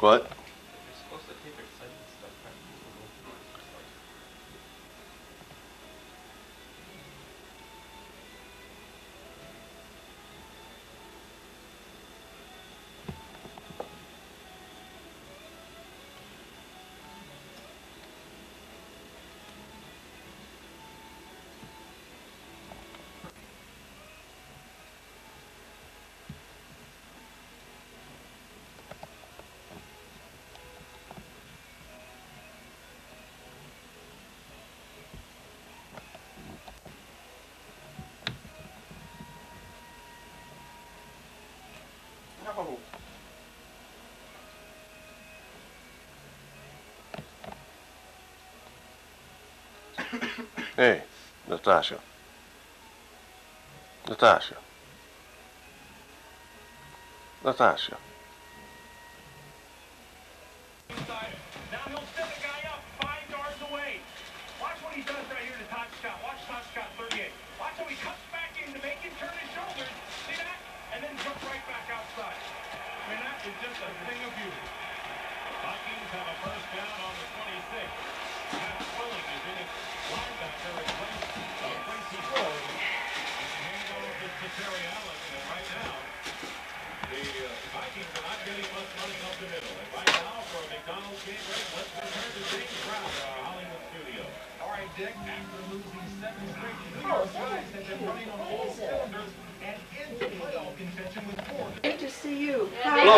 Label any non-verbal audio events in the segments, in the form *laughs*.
What? Hey, Natasha. Natasha. Natasha.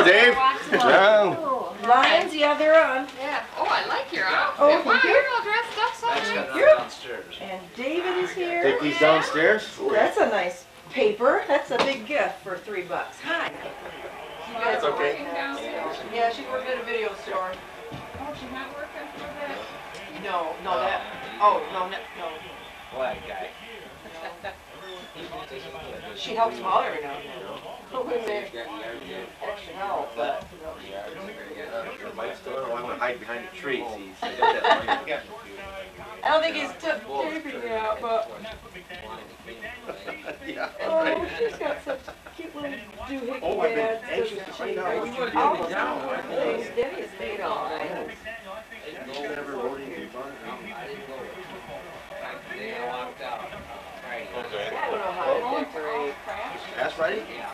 You. Dave. Yeah. Oh, Lions, yeah, they're on. Yeah. Oh, I like your oh, outfit. Oh, wow, thank you. you're all dressed up so nice. You're- downstairs. And David is here. Take these downstairs? Ooh, that's a nice paper. That's a big gift for three bucks. Hi. You That's okay. Yeah, she worked at a video store. Oh, she's not working for that. No, no, that, oh, no, no, no. Black guy. She helps them out every now and then. When extra help, but. I'm gonna hide behind the trees. I got that money. I don't think he's took taping it out, but, Yeah, oh, she's got such cute little doohickey Oh, I've been ads, anxious to find out what You you would did almost it down. know her face. Debbie is made all right. Never rode any fun. I didn't go. I walked out. Friday. I don't know how to decorate. That's Friday? Yeah.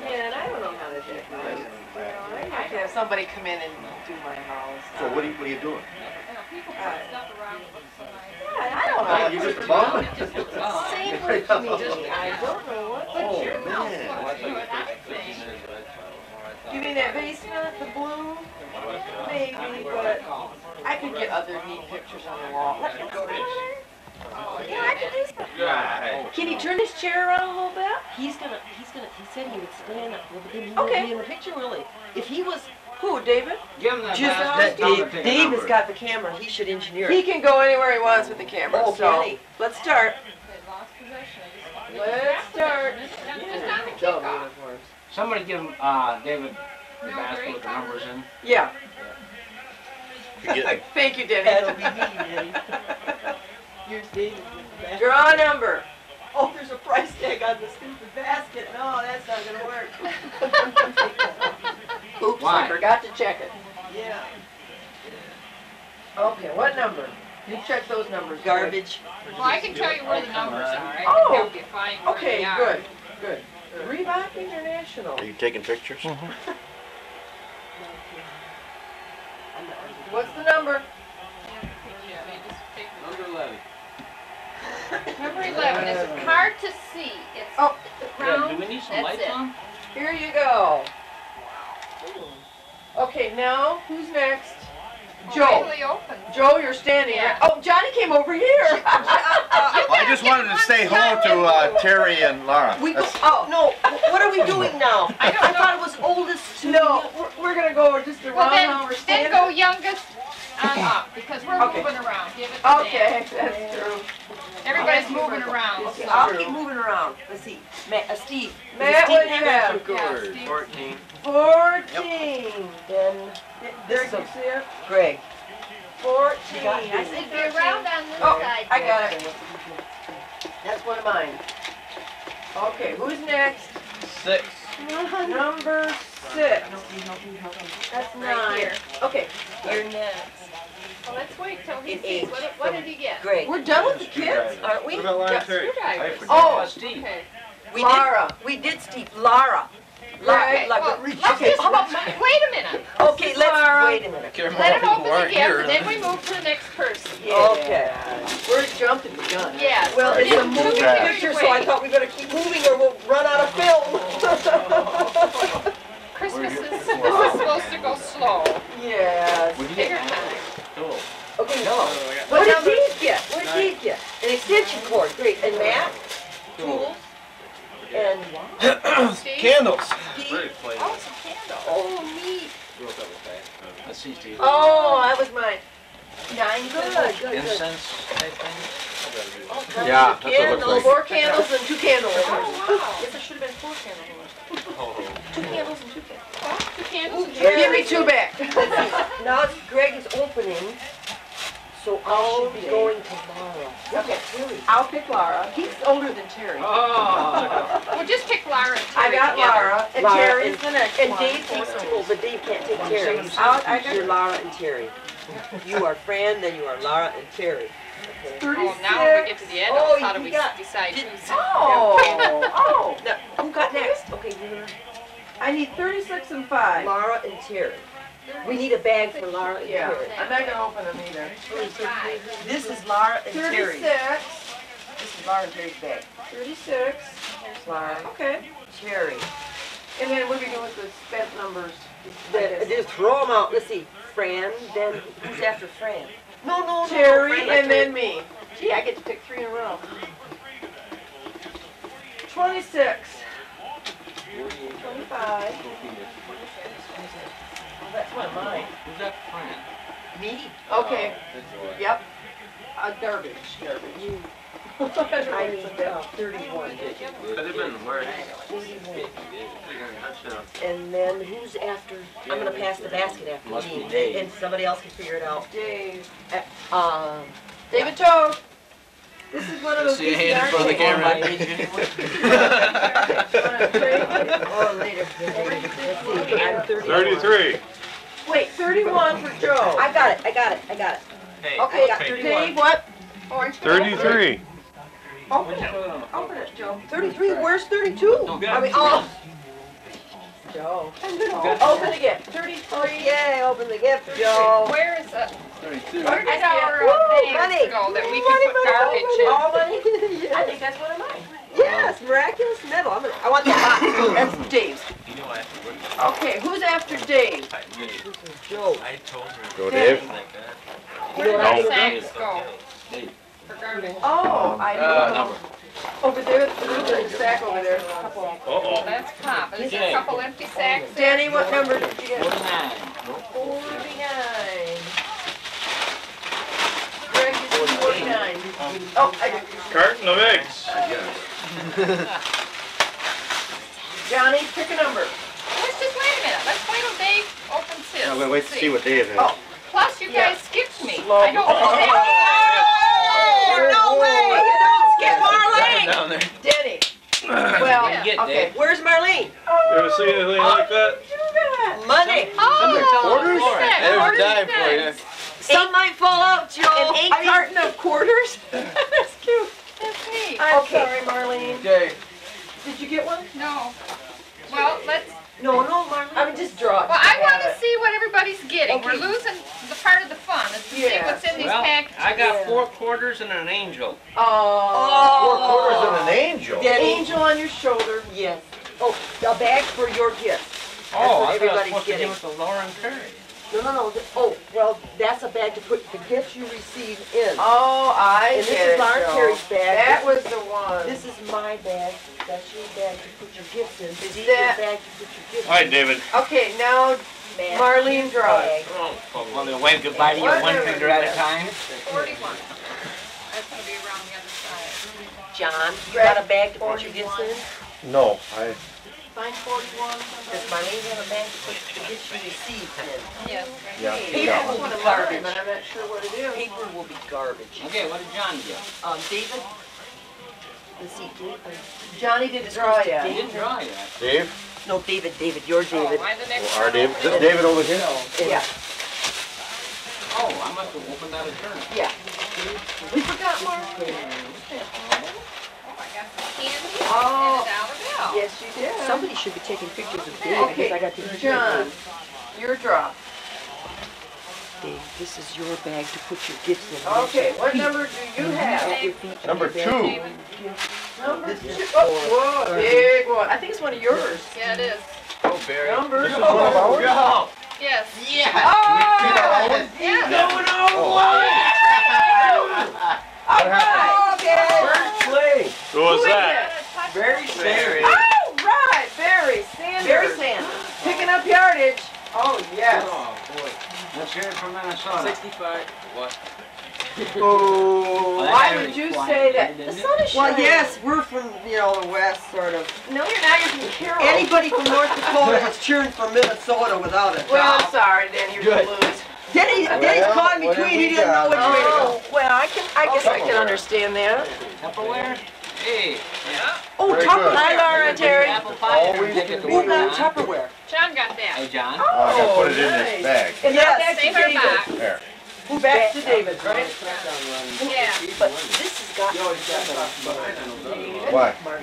Yeah, and I don't know how to decorate. You know, I have to have somebody come in and do my house. So what are you, what are you doing? You know, people put stuff around that looks so nice. Yeah, I don't know. *laughs* You just a bum? Same with me. I don't know what to Oh, do. man. You mean that basement, the blue? Maybe, but I could get other neat pictures on the wall. Let me go there. Yeah, I could do something. Yeah. Can he turn his chair around a little bit? He's gonna, he's gonna, he said he would stand up, well, but then he Okay. won't be in the picture, really. If he was, Who, David? Give him the just, best. that Dave, Dave has got the camera, he should engineer He can go anywhere he wants with the camera, Oh, so can let's start. They lost possession. Let's start. Just on the Dumb kickoff. uniforms. Somebody give him, uh, David, the No, basket with the numbers in. Yeah. Forget- *laughs* Thank you, That'll be me, Daddy. Here's Dave. Draw a number. Oh, there's a price tag on the stupid basket. No, that's not gonna work. *laughs* Oops, I forgot to check it. Yeah. Okay, what number? You check those numbers. Garbage. Well, I can tell you where the numbers are. I Oh. can help you find where Okay, they are. good, good. Reebok International. Are you taking pictures? Mm-hmm. What's the number? Yeah, they just take the- Number eleven. Number *laughs* eleven, it's hard to see. It's Oh, Yeah, do we need some That's lights it. on? Here you go. Okay, now, who's next? Oh, Joe. Wait till he opens. Joe, you're standing Yeah. there. Oh, Johnny came over here. *laughs* I just wanted to say hello to uh, Terry and Laura. We go, oh no, what are we doing now? *laughs* I don't know. thought it was oldest to. No, we're, we're gonna go just Well, around then, how we're then go youngest on up, *laughs* because we're Okay. moving around. Give it to Dan. Okay, that's true. Everybody's moving around. Yes, so- I'll keep moving around. Let's see. Matt, uh, Steve. Matt, Steve what do you have? Yeah, Steve. Fourteen. Fourteen. Then, This there is you a- see it? Greg. Fourteen. I you. be around on this Oh, side. I got it. That's one of mine. Okay, who's next? Six. *laughs* Number six. That's nine. Okay, You're next. Well, let's wait till he In sees. age. What, did- what did he get? Great. we're done with the kids, aren't we? What oh, about line Yes. three? Screwdrivers. Oh, Steve. Okay. We Lara. did, we did Steve, Lara. Okay, Lara, well, Lara. let's Okay, just, wait a minute. okay, let's, Lara. wait a minute. Let him open the gift, and then we move to the next person. Okay. We're jumping the gun. Yes. Well, it's a Don't moving get Picture, so I thought we better keep moving or we'll run out of film. Christmas is, this is supposed to go slow. Yes. Take your time. Cool. No. What What did number? Dave get? What did Dave get? An extension cord, great. And Matt? Tools? And *coughs* Candles. Steve? Oh, some candles. Oh, neat. Let's see, Oh, that was mine. Nine, Good, good. good, good. Incense type thing? All kinds Yeah, of that's what it looks candles. like. Four candles and two candle holders. Oh, wow. *laughs* Guess I should have been four candle holders. Oh. Two candles and two candles. Two candles and Ooh, two Give me two back. *laughs* Now it's Greg is opening, so I'll be going to Lara. Okay, Really? I'll pick Laura. He's older than Terry. Oh. Well, just pick Lara and I got together. Laura, and Lara Terry's and- the next And one. Dave takes tools, but Dave can't take Terry. I'll- I got- You're Lara and Terry. You are Fran, then you are Lara and Terry. Okay. Oh, now when we get to the Oh, adults, how do you we got- decide who's? Oh, oh. *laughs* Now, who got next? Okay, you're I need thirty-six and five. Lara and Terry. We need a bag for Laura and Yeah, Terry. I'm not gonna open them either. This is Laura and Terry. Thirty-six, This is Laura and Terry's bag. thirty-six, Lara, okay. Terry. And then what are we doing with the spent numbers? I Then, guess. just throw them out. Let's see. Fran, then who's after Fran? No, no, no. Terry Fran, and then me. Gee, I get to pick three in a row. Twenty-six. Twenty-five. Oh, that's one of mine. Who's that friend? Me? Okay, yep. A garbage, garbage. *laughs* I need uh, thirty-one. Could have been worse. Thirty-one. Touchdown. And then who's after, I'm gonna pass the basket after Must me. Dave. And somebody else can figure it out. Dave. Um, David Toad. This is one of those See your pieces hand in front of the camera. *laughs* or *laughs* later. Let's see, I'm thirty-one. Thirty-three. Wait, thirty-one for Joe. I got it, I got it, I got it. Hey. Okay, I got Dave, what? Orange. Thirty-three. Open it, open it, Joe. Thirty-three, where's thirty-two? Don't get I it. mean, oh, Joe. Open the gift. Thirty-three. yay, open the gift, Joe. Where is it? Thirty-two. Where I did know uh, Woo, things money. go that we Money, can put money, garbage money, in. All money? I think that's one of mine. Yes, miraculous medal. I'm gonna, I want that box. *coughs* That's Dave's. You know I have to work. Okay, who's after Dave? This is Joe. I told her. Go, Dave. Like that. Where do No. the sacks go Dave. for garbage? Oh, I Uh, know. number. Over there, there's a sack over there. A couple. Uh-oh. That's pop. Is there a couple empty sacks there? Danny, what number did you get? Forty-nine. Forty-nine. Greg, you did forty-nine. Oh, I got Carton of eggs. *laughs* *laughs* Johnny, pick a number. Let's just wait a minute. Let's wait till Dave opens his. I'm gonna wait to See. see what Dave has. Oh. Plus, you Yeah. guys skipped me. Slow. I don't know. Oh, no way, you don't skip Marlene. Down there. Denny. *clears throat* Well, Yeah. Okay. Dave. Where's Marlene? You ever see anything oh, like that? Money. Oh, Quarters? what's that? There's time for you. cents. Some might fall out, Joe. An eight I mean- carton of quarters? *laughs* That's cute. That's neat. I'm Okay. sorry, Marlene. Okay. Did you get one? No. Well, let's, No, no, Marlene. I'm just draw it. well, I want to see what everybody's getting. We're Okay. losing the part of the fun, is to see Yeah. what's in these Well, packages. I Yeah. got four quarters and an angel. Oh. Four quarters and an angel. Denny. Angel on your shoulder. Yes. Oh, a bag for your gift. Oh, what I thought I was everybody's supposed to getting. give it to Lauren Curry. No, no, no. th- Oh, well, that's a bag to put the gifts you receive in. Oh, I And this get is it, our Joe. Terry's bag. That was the one. This is my bag. That's your bag to put your gifts in. This is that- your bag to put your gifts Hi, in. David. Okay, now Matt, Marlene draws. bag. Want me to wave goodbye to you one finger at a time? Forty-one. That's gonna be around the other side. John, you got a bag to put your gifts in? No, I. Find forty-one. Does Marlene have a bag to put the gifts you received in? Yes. Yeah. Paper I will want be to garbage. but I'm not sure what it is. Paper will be garbage. Okay, what did John get? Um, David, Let's see, Johnny didn't draw He yet. didn't draw yet. Dave? no, David, David, your David. Oh, I'm the next Our one David, this David over here? Yeah, Oh, I must have opened that adjournment. yeah. We forgot Mark. Oh, I got some Oh. candy Oh. and a dollar bill. Yes, you did. Somebody should be taking pictures of David because I got to. Okay, John, your draw. Dave, this is your bag to put your gifts in. Okay, what number do you have? Number two. Number two. Oh, whoa, big one. I think it's one of yours. Yeah, it is. Oh, Barry. Number. This is one of ours? Go. Yes. Oh! oh yeah. All right. Okay. First. Who was Who is that? Barry Barry. Oh, right, Barry Sanders. Barry Sanders. Picking up yardage. Oh, yes. Oh, boy. Let's hear it from Minnesota. Sixty-five. What? Oh. Why would you say that? The sun is Well, yes, we're from, you know, the west, sort of. No, you're not. You're from Carroll. Anybody from North Dakota is cheering for Minnesota without a Well, I'm sorry, then you're Good. gonna lose. Denny, Denny's Well, caught in between, he we didn't know got? which way to go. Well, I can, I guess I can understand that. Tupperware? Hey. yeah. Oh, Very Tupperware. good. Hi, Laura, Terry. Apple pie. Always Take it to Who work, got John. Tupperware? John got that. Hey, John. Oh, I gotta put it in nice. this bag. And Yes. now back to Save our David. box. There. Who back to David, right? Yeah. But this has got. Why? What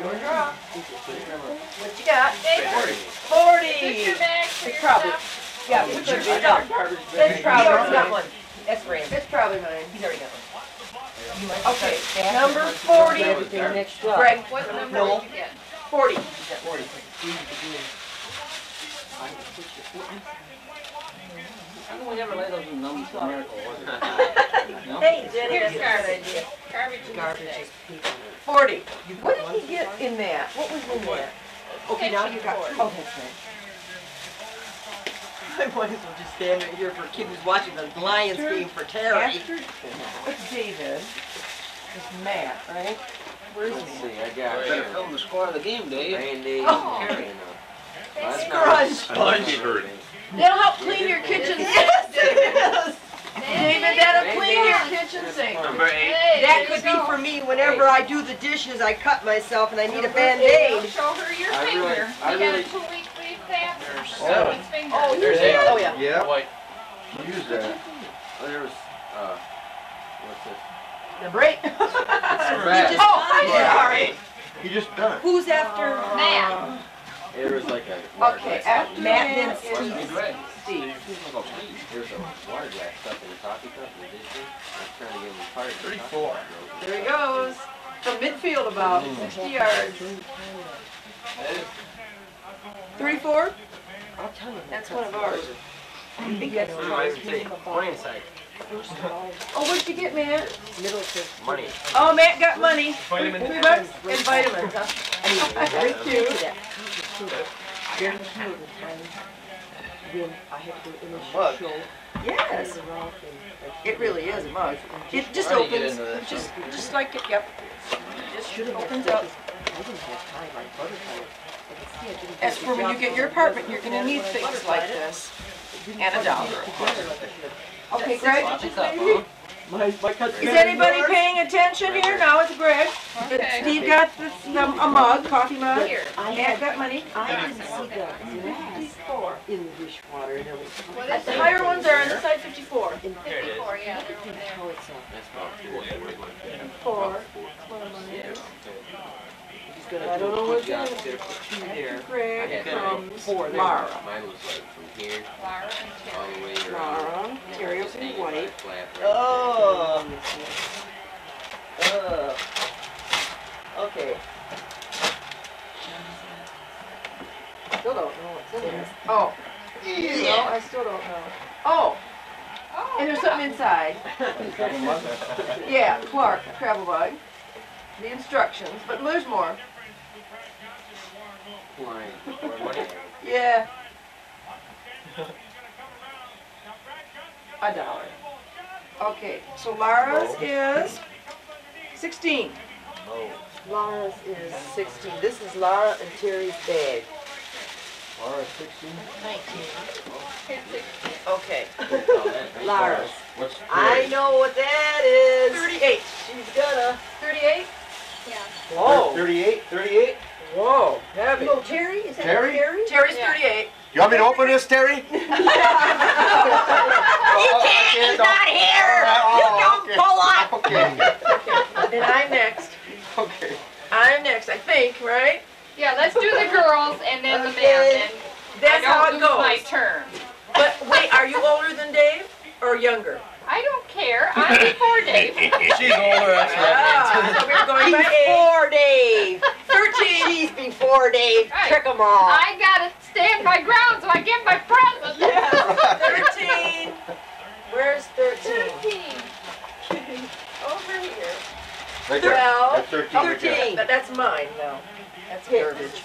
you got? David, put Forty. your bags for your Probably. stuff. Yeah, put your stuff. That's probably already got mine. one. That's Randy. That's probably mine. He's already got one. Okay, number forty. Next up. Greg, What number *laughs* No. did you get? forty. How come we never lay those in numbers for miracle, was? Hey, Jenny, Here's that's a good garbage. idea. Garbage Garbage is people. Forty. What did he get in that? What was in that? Okay, now you got. Cord. That's right. I might as well just stand right here for a kid who's watching the Lions game for Terry. After it's David, it's Matt, right? Where's Let's Matt? see, I got Better film the score of the game, Dave. Randy Oh. and Carrie. That's Scrunch. I might be hurting. That'll help clean your kitchen sink. Yes, it is. David, that'll clean your kitchen sink. Number eight. Hey, That could be for me whenever I do the dishes, I cut myself and I need a Don't Band-Aid. Show her your I really- finger. I You got really- a two-week leave fast? There's Two seven. weeks. Oh, There's eight. Oh, yeah. Yeah, Wait, use that. oh, there uh, what's this? The break. Right. *laughs* just- Oh, I Yeah. sorry. He just done it. Who's after? Matt. There was like a. Okay, after Matt, then Steve. Steve. There's a water glass stuff in the coffee cup in the. I was trying to get him apart. Thirty-four. There he goes. From midfield about sixty yards. Thirty-four? I'll tell you. That's one of ours. I think that's what I was thinking about. Money inside. First of all, Oh, what'd you get, Matt? middle says. Money. Oh, Matt got money. Vitamin. Three bucks and vitamins, huh? Thank Thank you. That counted too. Very few of the times when I had to go in Mug. a show. Yes, and around and, it really is a mug. It just Trying to get opens, into this just, just like it, yep. Just Should have opens said up. I didn't have time, I butterfly. As for when you get your apartment, you're gonna need things like this. and a quite dollar, of together like it should. Okay, Greg, Watch it up, huh? My, my cut's is anybody paying attention here? Now it's Greg. Okay. Steve got this, um, a mug, coffee mug. Here. I Matt had, got money. I didn't see the glass in the dishwater and there was. What is The higher ones are on the side fifty-four. in- Fifty-four, yeah, they're over there. How it's, uh, That's about Four. he's gonna I do don't know a what's good job in there for two there. Greg Yeah. comes Four there. Mara. Mine was like from here Laura and all Terry. the way around. Mara, Terry Just in hanging by a white. flap right Oh. Uh, okay. Still don't know what's in there. Oh. No, I still don't know. Oh, Oh, and there's something inside. *laughs* Yeah, Clark, travel bug. The instructions, but there's more. There. Line. Money. *laughs* Yeah. A dollar. Okay, so Lara's is sixteen. Lara's is sixteen. This is Lara and Terry's bag. Laura, sixteen? 19. Okay. *laughs* Laura's. What's I know what that is. Thirty-eight. She's gonna. Thirty-eight? Yeah. Whoa, Thirty-eight, thirty-eight? Whoa, heavy. No, Terry, is that Terry? Terry? Terry's Yeah. thirty-eight. You want me to open this, Terry? *laughs* He can't, he's not here. Oh, you don't pull up. Okay, Then I'm next. okay. I'm next, I think, right? Yeah, let's do the girls and then the Okay. men, That's I how don't it lose my turn. But wait, are you older than Dave or younger? I don't care, I'm before *laughs* Dave. She's older, that's Ah, so we're going by age. Before Dave. Thirteen. She's before Dave. Right. Trick 'em all. I gotta stand my ground so I get my present. Thirteen. Where's thirteen? Thirteen. Over here. Right there. Well, That's thirteen. Thirteen. But that's mine now. That's garbage.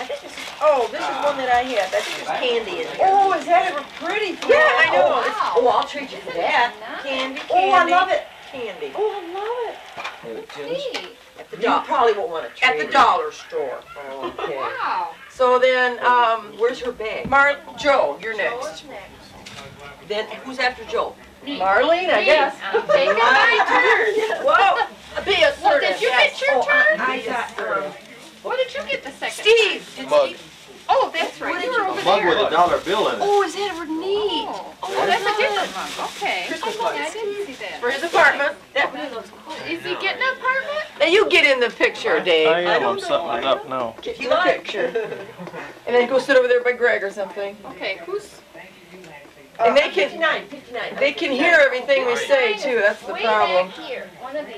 I think this is, oh, this is one that I had. I think there's candy in here. Oh, is that a pretty? Yeah, I know. Oh, wow. Oh, I'll treat you for that. Candy, Oh, I love it. candy. Oh, I love it. Neat. At the You dollar, probably won't want to trade. at the dollar store. *laughs* Okay. Wow. So then, um, Where's her bag? Mar, Joe, you're next. Then who's after Joe? Neat. Marlene, I guess. *laughs* I'm taking my *laughs* turn. Whoa, be assertive. Well, did you yes. get your Oh, I- turn? I got, um, What did you get the second? Steve, did Mug. Steve? Oh, that's right, you were over Mug with a dollar bill in it. Oh, is that neat? Oh, oh, oh that's a different mug, okay. Christmas Oh, lights. I didn't see that. For his apartment. That really looks cool. Is he getting an apartment? Now you get in the picture, Dave. I am, don't I'm setting it up now. Get in you the like. picture. And then go sit over there by Greg or something. Okay, who's, And they can, 59, 59. they can hear everything we say too, that's the way problem. back here, one of these.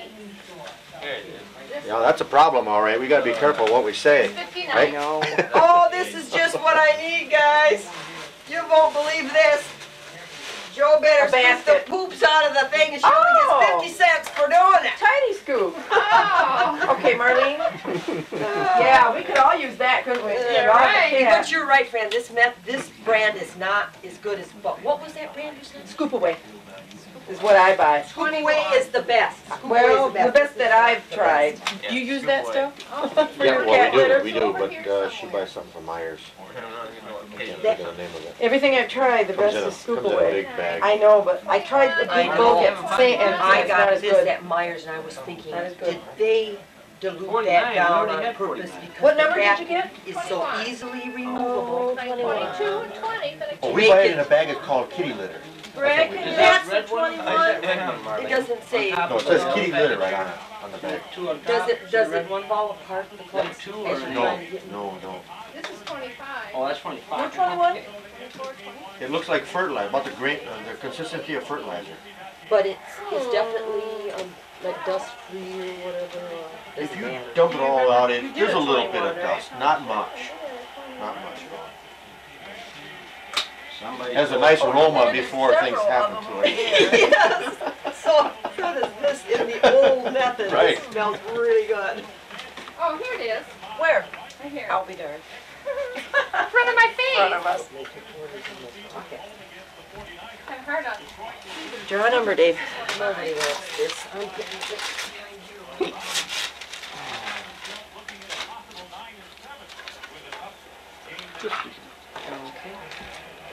Yeah, that's a problem, all right. We gotta be careful what we say. Fifty-nine. know. *laughs* Oh, this is just what I need, guys. You won't believe this. Joe better A scoop the poops out of the thing and she Oh. only gets 50 cents for doing it. Tiny scoop. Oh, Okay, Marlene? *laughs* Yeah, we could all use that, couldn't we? Yeah, All the right. kids. But you're right, Fran. This meth, this brand is not as good as. But what was that brand you said? Scoop away is what I buy. Scoop Away is the best. Well, is the best that I've tried. best. You use that stuff? For Yeah, your well, cat we do, litter? we do, but, uh, she buys something from Meijer's. Can't think of the name of it. Everything I've tried, the Comes best in a, is scoop comes in a away. big bag. I know, but I tried the I deep know. bulk at St. and I it's not got as this good. at Meijer's and I was thinking, Not as good. did they dilute 49, that we down already on had purpose? 49. Because What the number did back you get? Is so easily removable. twenty-two and twenty, but I Oh, can't. we buy it in a bag, it's called kitty litter. Greg, Is That's that the red one? 21. It doesn't say, No, it says kitty litter right on it, on the bag. Two on top. does it, does it one? fall apart in the That clothes two as or you're No, trying to get? no, no. This is twenty-five. Oh, that's twenty-five. Which one was? It looks like fertilizer, about the grain, uh, the consistency of fertilizer. But it's, it's definitely, um, like dust free or whatever, uh, If doesn't you matter. dump it all out, it, did there's a a little bit of dust, not much, not much. Somebody Has a nice aroma before things happen to it. *laughs* Yes, so, so does this in the old method. Right. It smells really good. Oh, here it is, Where? right here. I'll be darned. In front of my face. Front of us. I'm hard on. Draw a number, Dave. Nobody wants this. I'm getting this.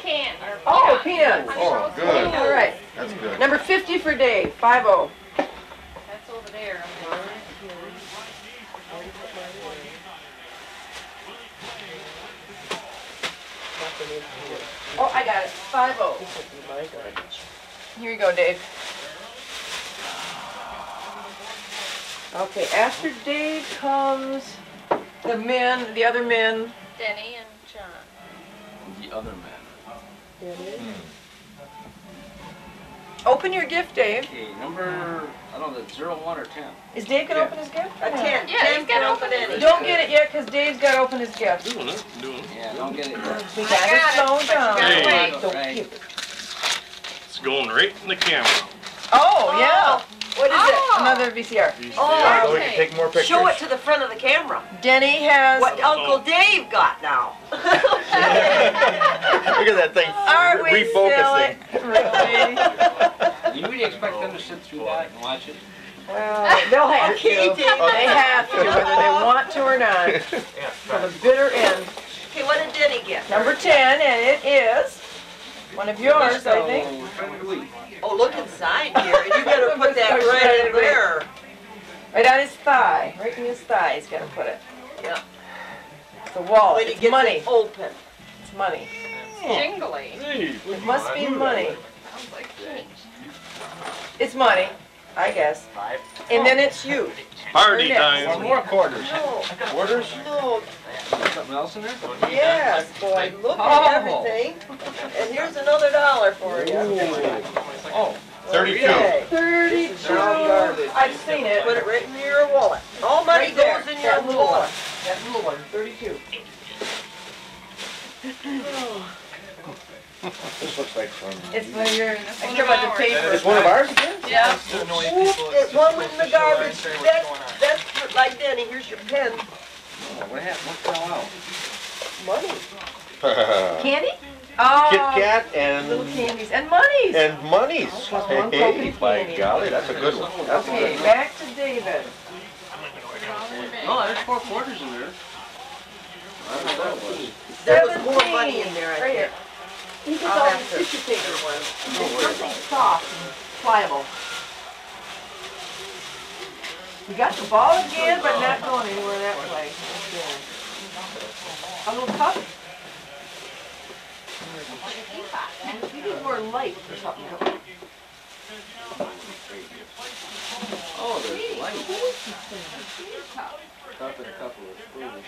Can, or. Oh, peanut. peanuts. Oh, good, All right. that's good. Number 50 for Dave, oh. 5-0. That's over there. Oh, I got it, 5-0. Here you go, Dave. Okay, after Dave comes the men, the other men. Denny and John. The other man. Open your gift, Dave. Okay, number, I don't know, the zero, one, or ten? Is Dave gonna Yeah. open his gift? A ten, Yeah, ten he's got can open open any. Don't get it yet, because Dave's gotta open his gift. Doing it, doing it. Yeah, don't get it yet. We I got got it it, slowed but you down. gotta Hey. wait. Don't Right. give it. It's going right in the camera. Oh, yeah. Oh. What is it? Oh. Another VCR. Oh, So we can take more pictures. Show it to the front of the camera. Denny has, What oh. Uncle Dave got now. *laughs* *laughs* Look at that thing, Aren't we refocusing. really? You really expect them to sit through that and watch it? Well, they'll have to. Okay, Dave. They have to, whether they want to or not, *laughs* for the bitter end. Okay, what did Denny get? Number 10, and it is one of yours, I think. Oh, look inside here. You better put that *laughs* right in there. Right on his thigh, right in his thigh, he's gotta put it. Yeah. The wall, When he it's gets money, it open. it's money. Jingly. It must be money. Sounds like change. It's money, I guess. And then it's you. Party Or next. time. More quarters. No, Quarters? no, Something else in there? yes, boy, look Oh. at everything. And here's another dollar for you. Oh. Thirty-two. Okay. Thirty-two. I've seen it. Put it right in your wallet. All money Right there, goes in your that little one. wallet. That little one, thirty-two. Oh. This looks like from. It's for your, I one care of about the ours. paper. It's one of ours again? Yeah. Oops, it went in the garbage. That's, that's for- like Denny, here's your pen. Oh, What happened? What fell out? Money. *laughs* Candy? Oh. Kit Kat and Little and, candies and monies. and monies. Plus one Hey, coconut by golly, that's a good one. That's a Okay, good one. back to David. Oh, there's four quarters in there. I don't know what that was. There was more money in there, I Right here. think. He gets I'll all these tissue paper ones. It's something soft and pliable. We got the ball again, but not going anywhere that way. A little cup? You need more light or something. Oh, there's light. Cup and a couple of spoons.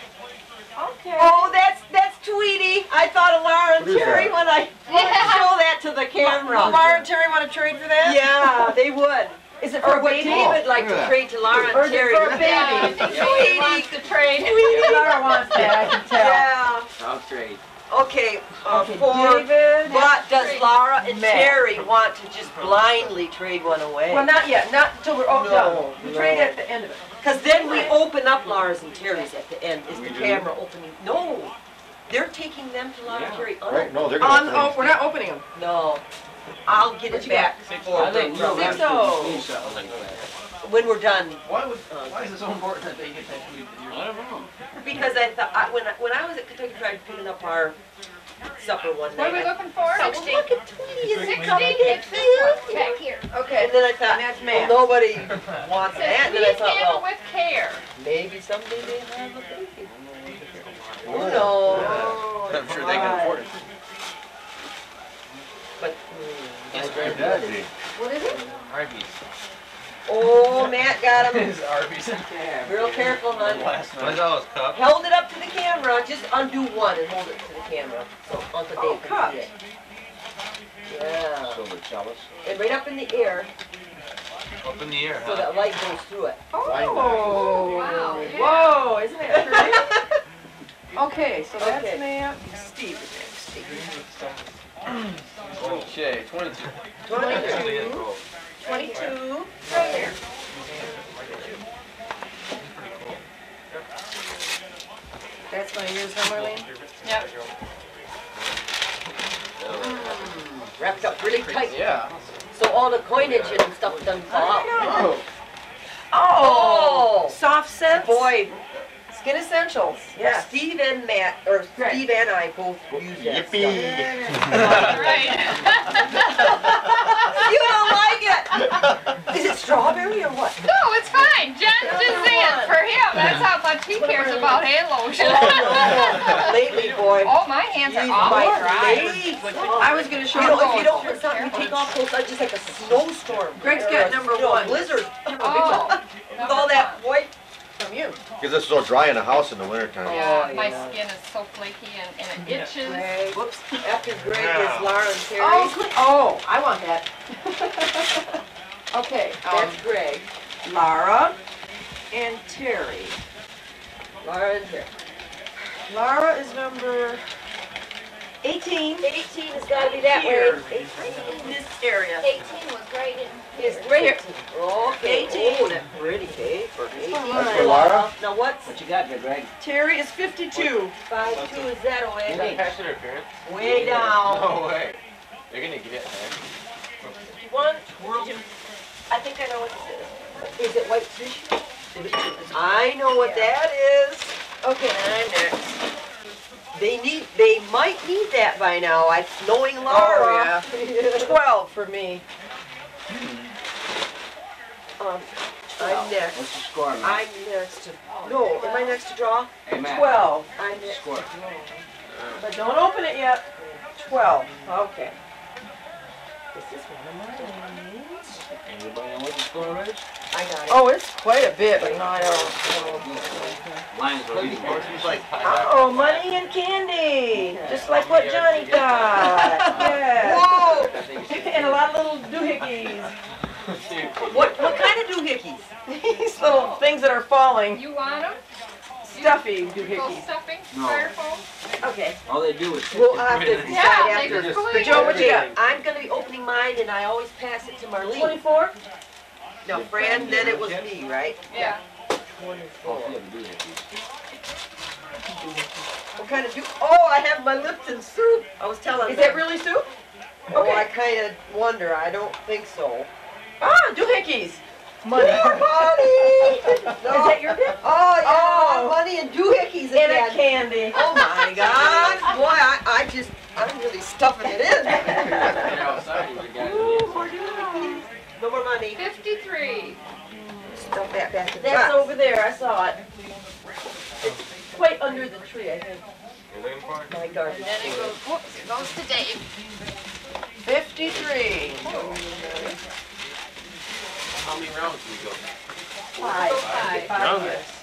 Okay. Oh, that's, that's Tweety. I thought of Laura and Terry when I *laughs* show that to the camera. Laura and Terry want to trade for that? Yeah, they would. Is it for Or a would baby? David like to that. trade to Laura Or and is it Terry? for a baby? think Judy wants to trade. Laura wants that, I can tell. Yeah, I'll trade. okay, uh, Okay, for, David. but does Laura and Matt. Terry want to just blindly trade one away? Well, not yet, not until we're all No, done. We trade at the end of it. Cause then we open up Lars and Terry's at the end, is the do? camera opening? No, they're taking them to Laura and Yeah. Terry. Right, no, they're On, gonna. oh, we're not opening them. No, I'll get it back for I think the- Neil Six Ramsey oh. needs like that. when we're done. Why would, uh, why is it so important that they get that? I don't know. Because I thought, I, when I, when I was at Kentucky Fried picking up our supper one What are we night. looking for? I thought, well, look at Tweety, isn't it coming it's in cute? back here. Okay. And then I thought, that's well, Matt. nobody *laughs* wants Says, that, and then I please thought, handle well, with care. maybe someday they have a baby. Who knows? I'm sure they can afford it. But, hmm, It's Good daddy. What is it? Arby's. Oh, Matt got him *laughs* It's Arby's. real careful, hon. Last What's night. those, cup? Held it up to the camera, just undo one and hold it to the camera, so Uncle Oh, Dave can cups. see it. Yeah, Silver chalice. and right up in the air, Up in the air, so that light goes through it. Oh. Wow, yeah. Whoa, isn't that pretty? *laughs* Okay, so that's Okay. Matt. Steve next. Steve. Okay, oh, twenty-two. Twenty-two, twenty-two, Right here. That's gonna use them, Marlene? Yep. wrapped up really tight, Yeah. so all the coinage and stuff doesn't fall out. Oh. Oh. oh, Soft scents? boy, Skin Essentials, Yeah. Steve and Matt, or Great. Steve and I both use that stuff. Right. *laughs* You don't like it? Is it strawberry or what? No, it's fine. Jen's just saying, for him, that's how much he cares about hand lotion. Oh, no. Lately, boy. Oh, my hands are These all might dry. lace. I was gonna show You you. know, if you don't put something, you take off those, uh, just like a snowstorm. Greg's or got number one. Blizzard. Oh. With all that white. From you. Because it's so dry in the house in the wintertime. Yeah, Oh, my yeah. skin is so flaky and, and it itches. Greg. Whoops. After Greg Yeah. is Laura and Terry. Oh, good, oh, I want that. *laughs* Okay, um, That's Greg. Lara and Terry. Laura and Terry. Lara is number eighteen. Eighteen has gotta be that Here. way. In this area. Eighteen was right in It's here. great. Okay. Eighteen. Oh, that pretty paper. Eighteen. That's for Laura? Now what's What you got there, Greg? Terry is fifty-two. five two is that away? Thanks. Pass interference? Way down. No way. You're gonna get it, man. One. I think I know what this is. Is it white tissue? I know what that is. Okay, I'm next. They need, they might need that by now, I, knowing Laura. Twelve for me. Um, I'm next. What's the score, man? I'm next to, no, am I next to draw? Hey. Twelve. I'm next. Score. But don't open it yet. Twelve, okay. This is one of mine. Anybody know what the score is? I got it. Oh, it's quite a bit, but not all. Mine's a leading horse. He's like, Oh, money and candy, just like what Johnny got. *laughs* Yeah. Whoa! *laughs* And a lot of little doohickeys. What, what kind of doohickeys? These little things that are falling, You want them? stuffy doohickeys. stuffing, No. styrofoam? Okay, All they do is. take we'll have to decide Yeah, after. just- But Joe, what you got? I'm gonna be opening mine and I always pass it to Marlene. Twenty-four? Now, Fran, then it was me, right? Yeah. Oh, Twenty-four. yeah, we do that. What kind of do, oh, I have my Lipton soup. I was telling Is them. that really soup? Oh, Okay. I kinda wonder, I don't think so. Ah, doohickeys. Money. More money! *laughs* Is that your pick? Oh, yeah, Oh. money and doohickeys And a again. candy. Oh my *laughs* God, boy, I, I just, I'm really stuffing it in. *laughs* Ooh, more doohickeys. No more money. Fifty-three. Stuff that back in the That's box. over there, I saw it. It's quite under the tree, I think. My garbage. Then it goes, whoops, it goes to Dave. Fifty-three. how many rounds do we go? Five. Five. Five, yes.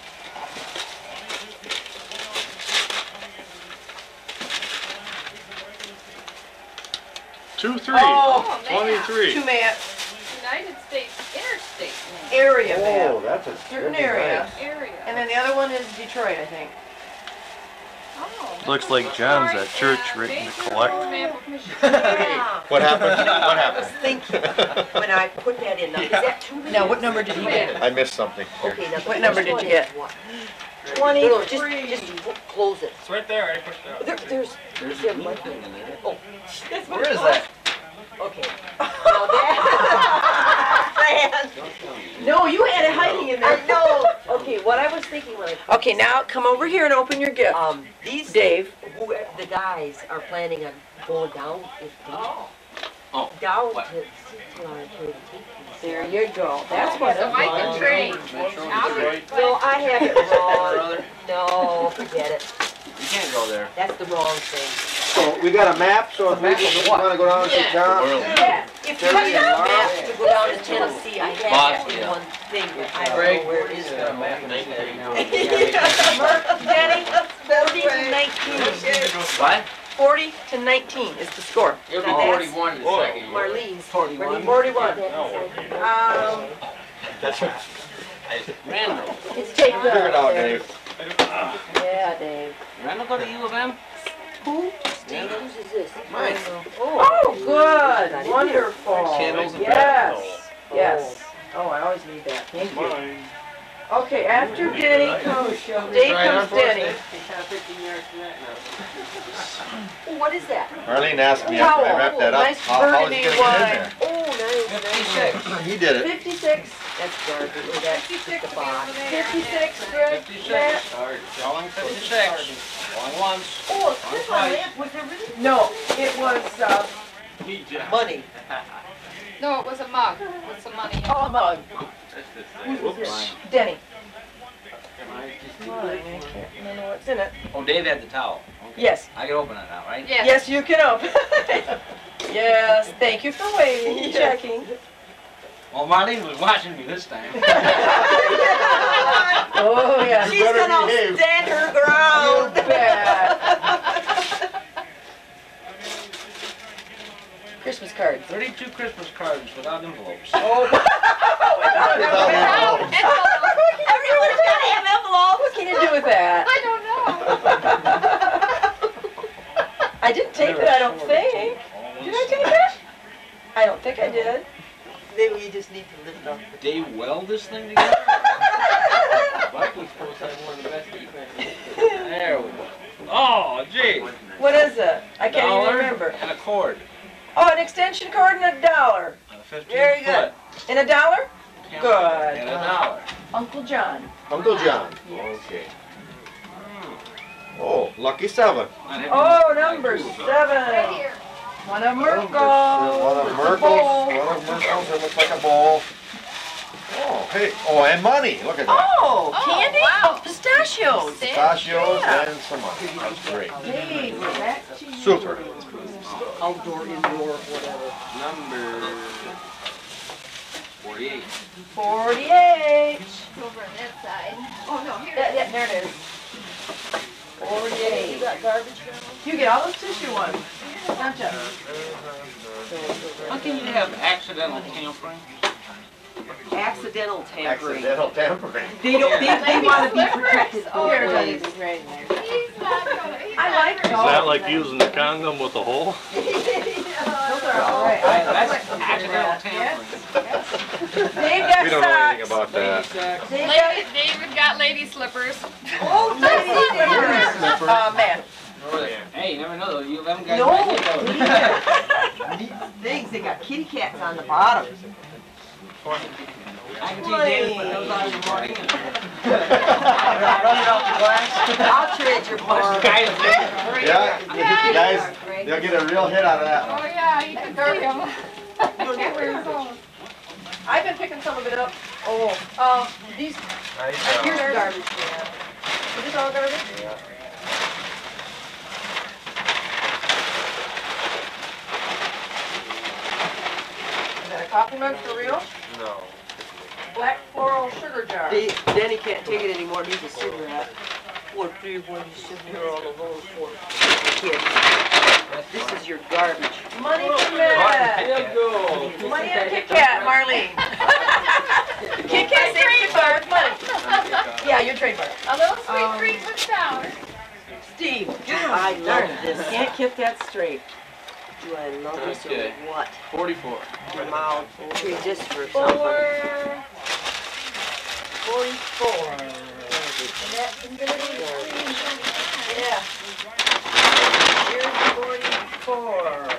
Two, three. Oh, oh, man. Twenty-three. Two maps, United States Interstate area Oh, map, that's a. certain that'd be area. nice. area. And then the other one is Detroit, I think. Oh, Looks like John's at church Sorry, written to major collect. map of Michigan. Yeah. What happened? What I was happened? thinking, when I put that in, now, is that two minutes? Now, what number did you get? I missed something. Here. Okay, now. What number did you get? what? No, no, just, Twenty-three. just close it. It's right there, I pushed it There, there's, There's there a blue might thing in there. oh, that's what Where it is was. that? Okay. Now that, *laughs* No, you had it hiding in there. I know. Okay, what I was thinking when I. Okay, now come over here and open your gift. Um, these, Dave. who, the guys are planning on going down, if they, Oh, down to, what? to There you go. That's what So it I was. can trade. I'll be- No, I have it wrong. No, forget it. you can't go there. That's the wrong thing. So we got a map, so if we wanna go down to Yeah. John. Yeah. If you need a map to go down to Tennessee, I have that Boston. one thing, but I don't Greg, know where it is. got a map in now. Jenny, *laughs* forty to nineteen. What? Forty to nineteen is the score. It'll be Now that's- forty-one in the second. Marlene's. Forty-one? Forty-one. Um, That's right. Randall. It's taped Figure it up. out, Dave. Yeah, Dave. Randall go to U of M? Who? Steve, whose is this? Mine. Oh, good, wonderful. Yes, yes. Oh, I always need that, thank you. Mine. Okay, after Denny comes, Dave comes Denny. Oh, what is that? Marlene asked me after I wrapped that up, Nice how, how was he burgundy gonna get Oh, nice, nice. Fifty-six. He did it. Fifty-six, That's garbage, that's Fifty-six just will a be box. over there. fifty-six, Greg, Matt. Going fifty-six. Going once. Oh, this one, lamp, was there really? No, it was, uh, Money. *laughs* No, it was a mug with some money in it. oh, mug, Whoops. Denny. Mine, I can't remember what's in it. Oh, Dave had the towel. Okay. Yes, I can open it now, right? Yes. yes, you can open. *laughs* Yes, thank you for waiting, and checking. Well, Marlene was watching me this time. *laughs* Oh, yeah. She's gonna stand her ground. You ground. bet. *laughs* Christmas cards. Thirty-two Christmas cards without envelopes. Oh. *laughs* Without envelope. Everyone's gotta have envelopes. What can you do with that? I don't know. I didn't tape it, I don't think. Did I tape it? I don't think I did. Maybe we just need to lift up. They weld this thing together? *laughs* *laughs* There we go. Oh, gee. What is it? I can't Dollar even remember. And a cord. Oh, an extension cord and a dollar. A fifteen Very good. foot. And a dollar? And Good. a dollar. Uncle John. Uncle John. Okay. Oh, lucky seven. Not having Oh, number too, Right seven. here. One of One of It's a Merkel's, one of Merkel's, it looks like a bowl. Oh, Oh, hey, oh, and money, look at that. Oh, Oh, candy? wow. Oh, pistachios. Pistachios Yeah. and some money, that's great. Hey, back to you. Super. Outdoor, indoor, whatever. Number forty-eight. Forty-eight. Over on that side. Oh, no, here. Yeah, yeah, there it is. Forty-eight. You got garbage You get all those tissue ones, don't you? How can you have accidental tampering? Accidental tampering. Accidental tampering. They don't, they, they wanna be protected Oh, both Here it ways. is, right in there. He's not gonna, he's I not like gonna- Is that like using the condom with a hole? *laughs* Those are all right. I- I- That's I- accidental Yes. tampering. Dave got We don't know anything about that. Dave Lady, David got lady slippers. oh, *laughs* lady slippers. Uh, man. Hey, you never know though, you let them guys No. might get those. Neat things, they got kitty cats on the bottom. I can see David put those on in the morning. and- I'll trade your Plus, bar. guys, Yeah, you guys, they'll get a real hit out of that one. Oh, yeah, you can see him. Can't wear his own. I've been picking some of it up. Oh, uh, these, here's the garbage can. Is this all garbage? Is that a coffee mug for real? No. Black floral sugar jar. They- Danny can't take it anymore, needs a cigarette. What do you want to sit here all alone for? Kid. This is your garbage. Money for Matt. go. Money and Kit Kat, Marlene. *laughs* Kit Kat saved you bar money. Yeah, your trademark. A little sweet Um, treat with sour. Steve. I love this. Can't keep that straight. Do I love this or Okay. what? Forty-four. Your mouth, trade this for something. Four. Forty-four. Yeah. Here's forty-four.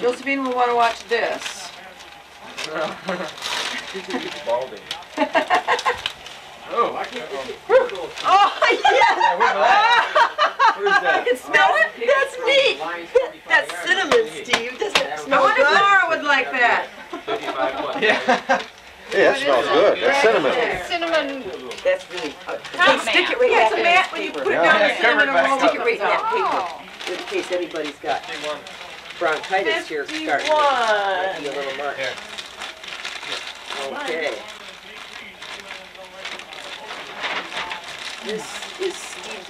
Josephine will wanna watch this. Balding. *laughs* *laughs* Oh. I keep going. Oh, *laughs* yeah! Where's I can smell it. That's neat. That's cinnamon, Steve. Doesn't it I smell wonder good? Laura would like that. Yeah. *laughs* Hey, that smells good, that's cinnamon. Cinnamon. That's really, uh, stick it right Yeah, back so in Matt, this when you put it Yeah. down, Yeah, the cinnamon back will. Stick it right in that Oh. paper, in case anybody's got bronchitis here starting. Might be a little much. Okay. This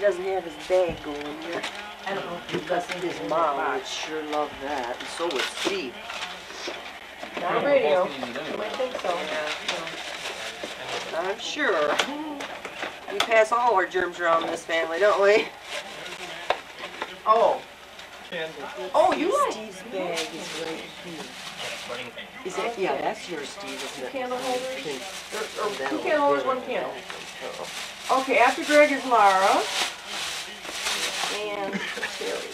is, Steve doesn't have his bag going yet. I don't know. Because his mom would sure love that, and so would Steve. Not on radio. You might think so. I'm sure. We pass all our germs around in this family, don't we? Oh. Oh, you like Steve's bag is right here. Is that, yeah, that's yours, Steve, isn't it? candle holders? Or, or oh, two candle holders, one candle. Oh, Okay, after Greg is Lara. And Terry.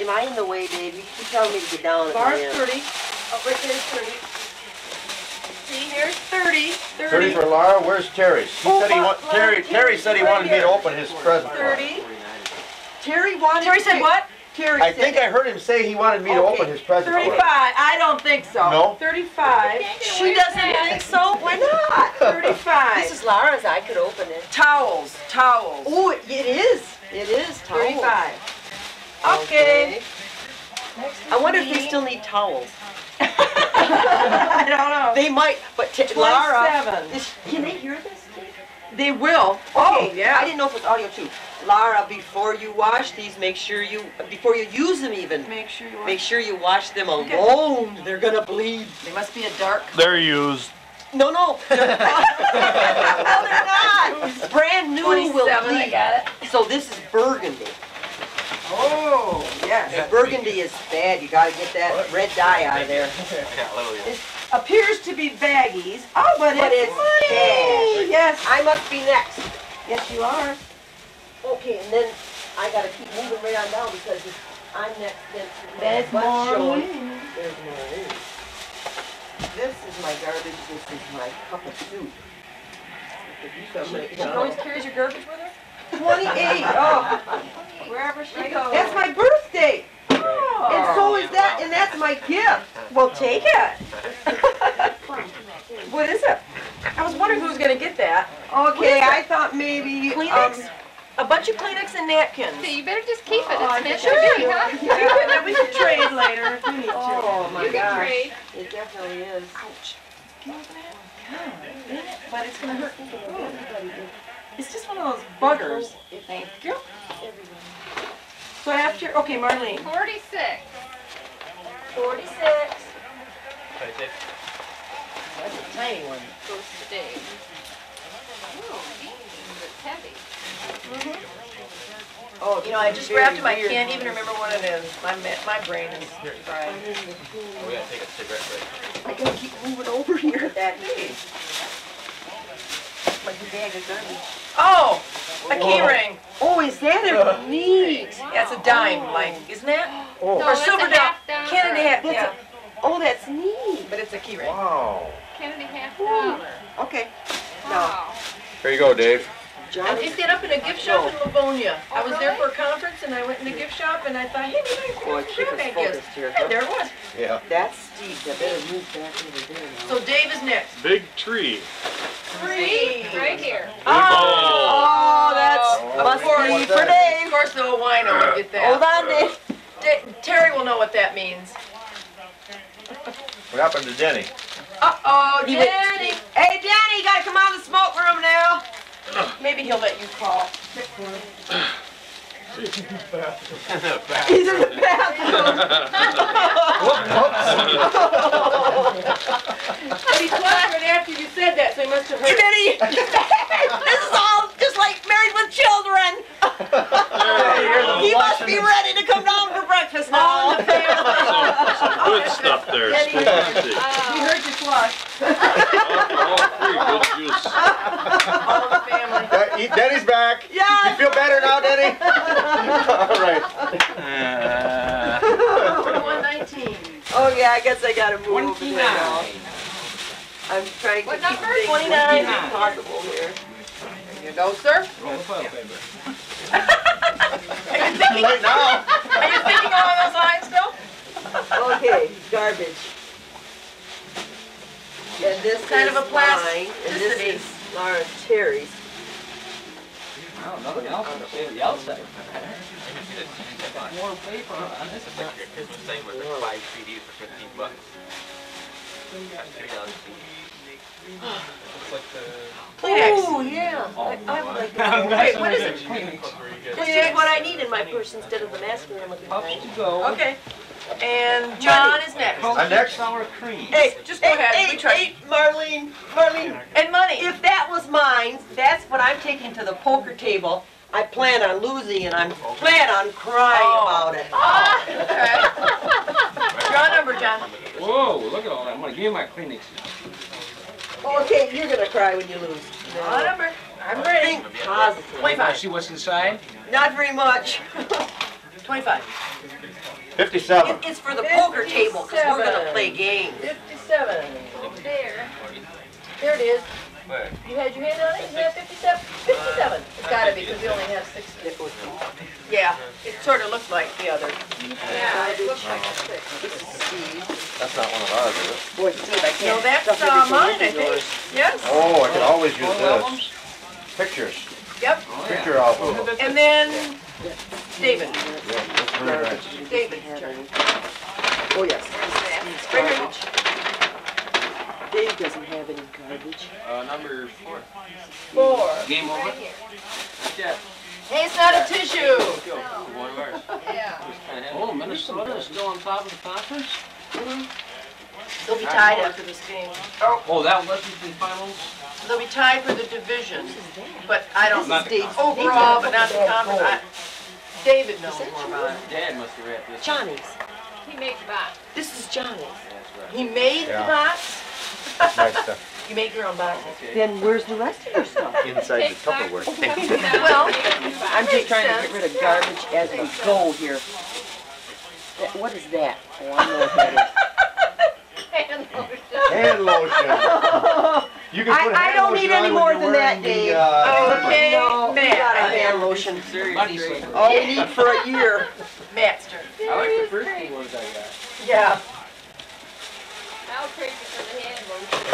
Am I in the way, Dave? You keep telling me to get down at the Lara's thirty. Oh, right there's thirty. See, here's thirty. Thirty Thirty. for Laura, where's Terry's? He oh, said he want, Oh, Terry, Laura, Terry said he wanted me to open his present. Thirty. Terry wanted. Terry said what? Terry I said. think I heard him say he wanted me to open his present. Thirty-five. I don't think so. No? Thirty-five. She doesn't think so? Why not? *laughs* Thirty-five. This is Lara's, I could open it. Towels, towels. Oh, it is. It is towels. Thirty-five. Okay. I wonder if they still need towels. *laughs* I don't know. They might, but t- Lara. Is, can they hear this? They will. Oh, okay, Oh, yeah. I didn't know if it's audio too. Lara, before you wash these, make sure you, before you use them even, Make sure you. wash. make sure you wash them alone. They're gonna bleed. They must be a dark. They're used. No, no. They're, *laughs* no, they're not. Brand new will Twenty-seven. I got it. So this is burgundy. Oh, yes. And burgundy is bad. You gotta get that red dye out of there. *laughs* It appears to be baggies. Oh, but, But it's, it's money. Yes. I must be next. Yes, you are. Okay, and then I gotta keep moving right on down because if I'm next, then Then it's butt's more There's more. This is my garbage. This is my cup of soup. She always carries your garbage with her? Twenty-eight. Oh, Wherever she goes. that's my birthday. Oh. And so is that, and that's my gift. Well, take it. *laughs* What is it? I was wondering who was gonna get that. Okay, I thought maybe, um, Kleenex? A bunch of Kleenex and napkins. So you better just keep it. Oh, I It's meant think to be, do. huh? You then we can trade later if we need to. oh my You can gosh. trade. It definitely is. Ouch. Can you open it? Dang it, But it's gonna hurt. It's just one of those buggers. Thank you. So after, okay, Marlene. Forty-six. Forty-six. That's a tiny one. Goes to Dave. Ooh, jeez, heavy. Mm-hmm. Oh, You know, I just very grabbed them, I can't even remember what it is. My, ma- my brain is fried. Oh, we gotta take a cigarette break. I gotta keep moving over here at that case. Like a bag of garbage. Oh, a key ring. Oh, is that a neat? That's a dime, oh. like, isn't that? Oh. No, Or that's silver dime. half dollar. Kennedy half, That's yeah, Oh, that's neat. but it's a key ring. Wow. Kennedy half dollar. Okay. Wow. Here you go, Dave. I Johnny, picked it up in a gift shop in oh. Livonia. I oh, was there for a conference and I went in the gift shop and I thought, hey, maybe I boy, can keep grab us that gift. focused here. And there it was. Yeah. That's steep. I better move back over there now. So Dave is next. Big tree. Three. Right here. Oh, oh that's must be for Of Dave. course, the wino would get Hold that. on, Dave. Da- Terry will know what that means. What happened to Denny? Uh-oh, He went- Danny. Hey, Danny, you gotta come out of the smoke room now. Maybe he'll let you call. He's in the bathroom. He's in the bathroom. And he clapped right after you said that, so he must have heard. Committee. this is all just like married with children. he must be ready to come down for breakfast now. Some good stuff there. Denny, Spicy. He heard you flush. All three good juice. All the family. Denny's back. You yeah. feel better now, Denny? *laughs* All right. Twenty-one nineteen. Oh yeah, I guess I gotta move over now. Twenty-nine. I'm trying to What keep number? things 29. possible here. There you go, sir. Roll the toilet paper. Are you thinking, Right now. are you thinking along those lines still? Okay, garbage. And this Kind is of a plas- mine, and plasticity. this is Laura and Terry's. No, nothing else on the outside. *laughs* More paper on this side. Your Christmas thing was like five CDs for fifteen bucks. That's three dollars Kleenex. Oh, yeah. I, I like oh, I'm that. Wait, what is it? This is what I need in my purse instead of the mascara I'm looking Pups for. to go. Okay. And John is next. I'm next. Sour cream. Hey, just go Hey, ahead. hey, We tried. hey, Marlene, Marlene, And money. if that was mine, that's what I'm taking to the poker table. I plan on losing and I'm plan on crying Oh. about it. Ah, okay. Draw a number, John. Whoa, look at all that money. Give me my Kleenex. Okay, you're gonna cry when you lose. Draw a number. I'm ready. Think positive. Twenty-five. see what's inside? Not very much. Twenty-five. Fifty-seven. It- It's for the poker table, cause we're gonna play games. Fifty-seven. There. There it is. Where? You had your hand on it? You had fifty-seven? Fifty-seven. It's gotta be, because we only have six. Yeah, it sort of looks like the other. Yeah, it looks like a six. This. That's not one of ours, is it? Boy, Steve, I No, can't that's stuff uh, everything mine, I into think. yours. Yes, Oh, I could always use this. Pictures. yep. Picture album. And then David. Yeah, that's very nice. David's Have turn. any. Oh, yes. Steve's Right here. garbage. Dave doesn't have any garbage. Uh, number four. Four. Game over? Right. Yeah. Hey, it's not a tissue. One of ours. Yeah. Oh, Minnesota is still on top of the conference? They'll be tied after this game. Oh, that was the finals? They'll be tied for the division, but I don't, Not the Dave's- conference. overall, but not the conference. I- David knows more about it. Dad must have read this. Johnny's. He makes box. This is Johnny's. Right. He made the box. Nice stuff. *laughs* You make your own boxes. Okay. Then where's the rest of your stuff? *laughs* Inside the Takes box. *laughs* Tupperware. Well, I'm just trying to get rid of garbage as we go here. That- What is that? Oh, I know what that Hand lotion. Hand lotion. You can I- put I hand don't lotion need any on more when you're than that, wearing the, Dave. uh, Okay, is. No, we Matt. got a I- hand lotion. Buddy saver. All we need for a year. Matt's turn. I like the first two ones I got. Yeah. I'll trade you for the hand lotion.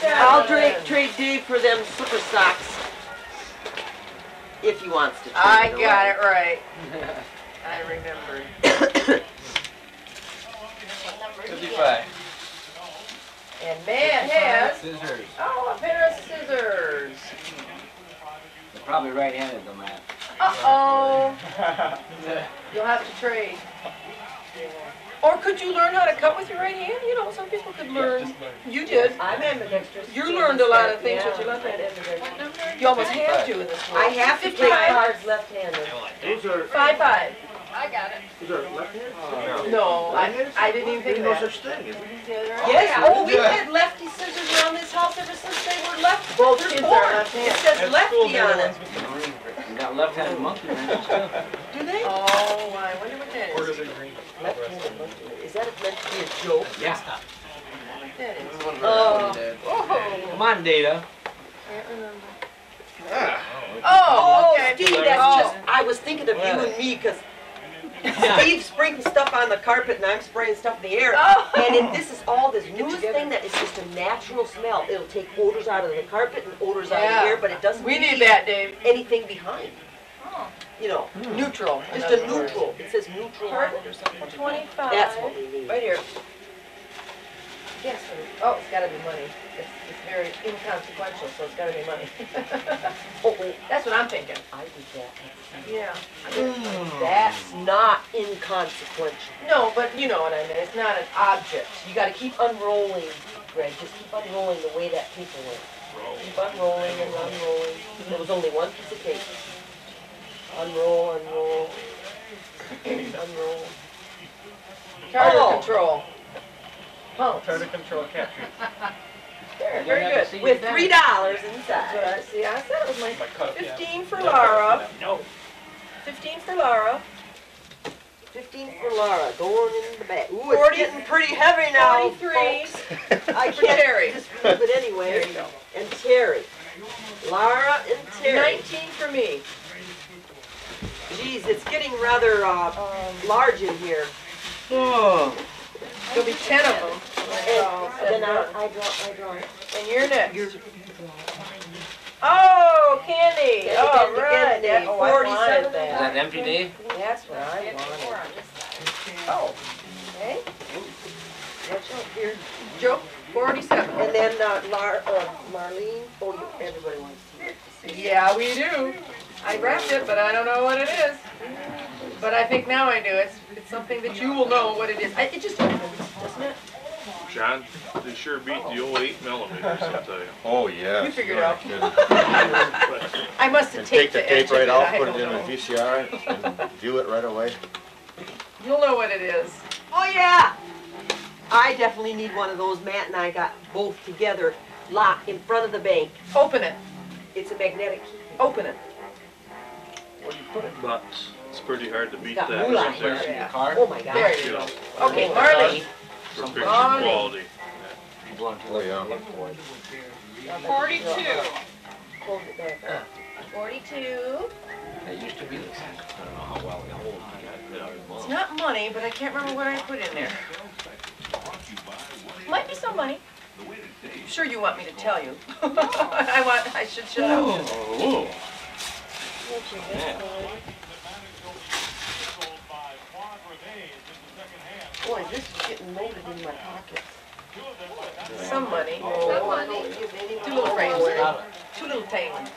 that. I'll trade, trade Dave for them super socks. If he wants to. trade I got it right. *laughs* I remembered. *coughs* Fifty-five. And Matt has, Scissors. oh, a pair of scissors. They're probably right-handed though, Matt. Uh-oh. *laughs* You'll have to trade. Or could you learn how to cut with your right hand? You know, some people could learn. You did. I'm ambidextrous. You learned a lot of things with your left hand. You almost have to in this world. I have to take Fifty-five. cards left-handed. Those are, Five, five. I got it. those are left-handed? No, I, I didn't even think There's of no that. such thing, is there? Yes, oh, we've had lefty scissors around this house ever since they were left. Both they're kids born. are left-handed. It says lefty on it. You got left-handed monkey, man. Do they? Oh, I wonder what that is. Left-handed monkey. Is that meant to be a joke? Yeah. That is. Oh. Whoa. Come on, Data. Can't remember. Ah. Oh, Oh, okay. Steve, Oh. that's just, I was thinking of you and me, cause Steve's sprinkling stuff on the carpet and I'm spraying stuff in the air. Oh. And if this is all this new thing that is just a natural smell. It'll take odors out of the carpet and odors out of Yeah. the air, but it doesn't We need that, Dave. anything behind. Oh. You know, Neutral. in just a other words. neutral. It says neutral on it or something. Twenty-five. That's what we need. Right here. Yes, sir. Oh, it's gotta be money. It's, it's very inconsequential, so it's gotta be money. *laughs* Oh, wait, That's what I'm thinking. I did that. Yeah. Mm. That's not inconsequential. No, but you know what I mean. It's not an object. You gotta keep unrolling, Greg, just keep unrolling the way that paper went. Keep unrolling and unrolling. There was only one piece of tape. Unroll, unroll, *coughs* unroll. Charter Oh. control. Pumps. Try to control capture. *laughs* There, very have to good. With your three pen. dollars That's what inside. I see. I said it was my My cut, yeah. fifteen for Laura. No. Fifteen for Laura. Fifteen for Laura, going in the back. Ooh, Forty- it's getting pretty heavy now, Forty-three folks. *laughs* I for Terry. can't just move it anyway. There you go. And Terry. Laura and Terry. Nineteen for me. Geez, it's getting rather, uh, Um, large in here. Oh. there'll be ten of them. When And then I, done. I draw, I draw it. And you're next. You're- Oh, candy. Candy, All candy, right. candy. That- Oh, I wanted 47. Is that. that empty, Dave? That's what I wanted. on this side. Oh, okay. Watch out here. Joe, forty-seven. And then, uh, Lar, uh, Marlene, oh, you, everybody wants to see it. Yeah, we do. I wrapped it, but I don't know what it is. But I think now I do. It's, it's something that you will know what it is. I- It just doesn't it? John, they sure beat the old eight millimeters, I'll tell you. Oh, yeah. You figured it out. But *laughs* I must have And take taped the the edge tape of right it. off, I put it don't in a know. VCR, and view it right away. You'll know what it is. Oh, yeah. I definitely need one of those. Matt and I got both together, locked in front of the bank. Open it. It's a magnetic key. Open it. Or you put it but it's pretty hard to beat Got that moolah right here. there Yeah. Car? Oh, my God. There you You go. Okay, Marley. For picture quality. You belong Oh, yeah. Forty-two. Close it back. Forty-two. Used to be the same. I don't know how well they hold. It's not money, but I can't remember what I put in there. Might be some money. Sure you want me to tell you. *laughs* I want, I should shut up. Oh. Boy, this is getting loaded in my pockets. Some money. Some money. Two little frames. Two little things.